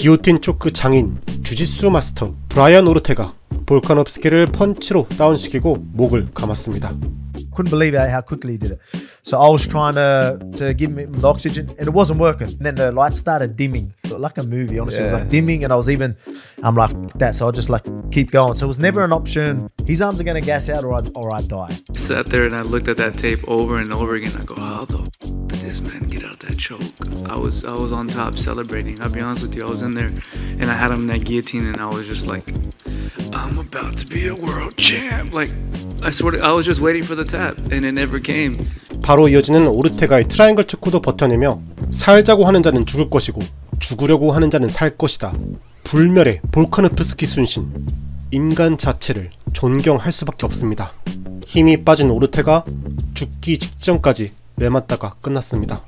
기오틴 초크 장인 주짓수 마스터 브라이언 오르테가 볼카nov스키를 펀치로 다운시키고 목을 감았습니다. couldn't believe how, how quickly he did it. So I was trying to to give him the oxygen, and it wasn't working. And then the lights started dimming, like a movie. Honestly, it was like dimming, and I was even, I'm like "F- that. So I just like keep going. So it was never an option. His arms are gonna gas out, or I or I die. Sat there and I looked at that tape over and over again. I go, how the this man get out that choke? I was I was on top celebrating. I'll be honest with you, I was in there and I had him in that guillotine and I was just like, I'm about to be a world champ. Like I swear, to, I was just waiting for the tap and it never came. 바로 이어지는 오르테가의 트라이앵글 초크도 버텨내며 살자고 하는 자는 죽을 것이고 죽으려고 하는 자는 살 것이다. 불멸의 볼카노프스키 순신. 인간 자체를 존경할 수밖에 없습니다. 힘이 빠진 오르테가 죽기 직전까지 매맞다가 끝났습니다.